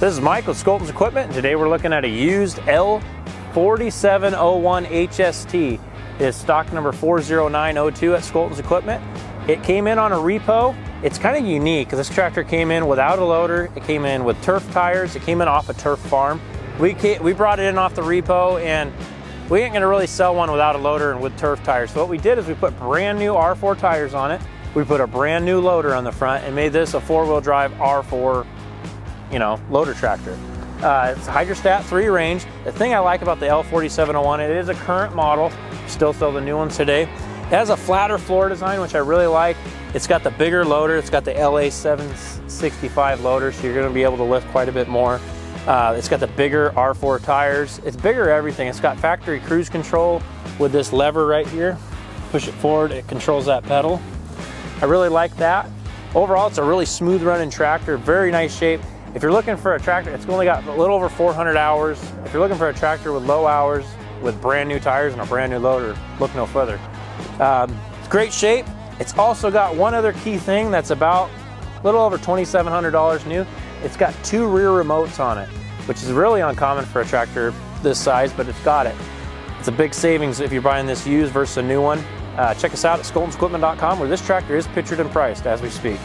This is Mike with Scholtens Equipment, and today we're looking at a used L4701 HST. It's stock number 40902 at Scholtens Equipment. It came in on a repo. It's kind of unique this tractor came in without a loader. It came in with turf tires. It came in off a turf farm. We, we brought it in off the repo and we ain't gonna really sell one without a loader and with turf tires. So what we did is we put brand new R4 tires on it. We put a brand new loader on the front and made this a four-wheel drive R4 you know, loader tractor. Uh, it's a Hydrostat 3 range. The thing I like about the L4701, it is a current model, still sell the new ones today. It has a flatter floor design, which I really like. It's got the bigger loader, it's got the LA765 loader, so you're gonna be able to lift quite a bit more. Uh, it's got the bigger R4 tires. It's bigger everything. It's got factory cruise control with this lever right here. Push it forward, it controls that pedal. I really like that. Overall, it's a really smooth running tractor, very nice shape. If you're looking for a tractor, it's only got a little over 400 hours. If you're looking for a tractor with low hours, with brand new tires and a brand new loader, look no further. Um, it's great shape. It's also got one other key thing that's about a little over $2,700 new. It's got two rear remotes on it, which is really uncommon for a tractor this size, but it's got it. It's a big savings if you're buying this used versus a new one. Uh, check us out at scholtensequipment.com where this tractor is pictured and priced as we speak.